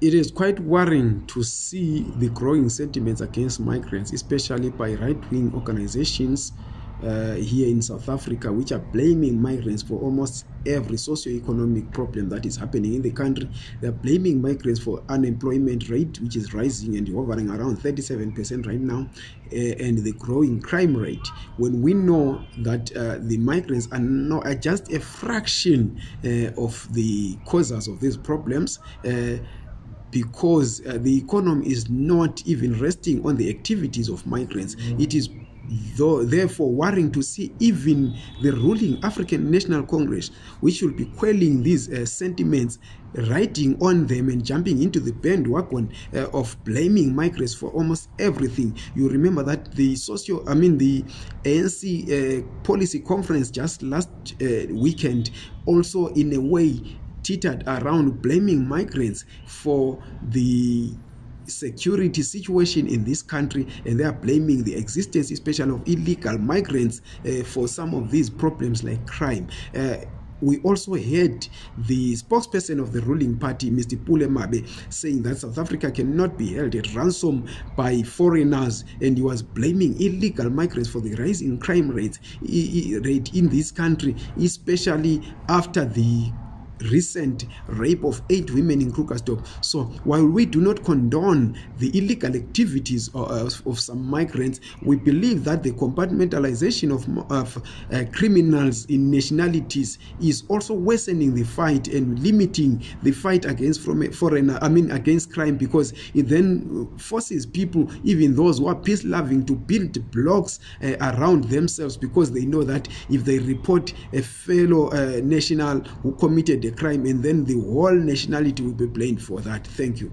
it is quite worrying to see the growing sentiments against migrants, especially by right-wing organizations uh, here in South Africa, which are blaming migrants for almost every socio-economic problem that is happening in the country. They are blaming migrants for unemployment rate, which is rising and hovering around 37% right now, uh, and the growing crime rate. When we know that uh, the migrants are, not, are just a fraction uh, of the causes of these problems, uh, because uh, the economy is not even resting on the activities of migrants mm. it is though, therefore worrying to see even the ruling african national congress which will be quelling these uh, sentiments writing on them and jumping into the band wagon uh, of blaming migrants for almost everything you remember that the socio i mean the anc uh, policy conference just last uh, weekend also in a way teetered around blaming migrants for the security situation in this country and they are blaming the existence especially of illegal migrants uh, for some of these problems like crime uh, we also heard the spokesperson of the ruling party mr pule mabe saying that south africa cannot be held at ransom by foreigners and he was blaming illegal migrants for the rising crime rate, rate in this country especially after the recent rape of eight women in Krugersdorp. So while we do not condone the illegal activities uh, of, of some migrants, we believe that the compartmentalization of, of uh, criminals in nationalities is also worsening the fight and limiting the fight against from foreign, I mean against crime, because it then forces people, even those who are peace-loving, to build blocks uh, around themselves because they know that if they report a fellow uh, national who committed crime and then the whole nationality will be blamed for that thank you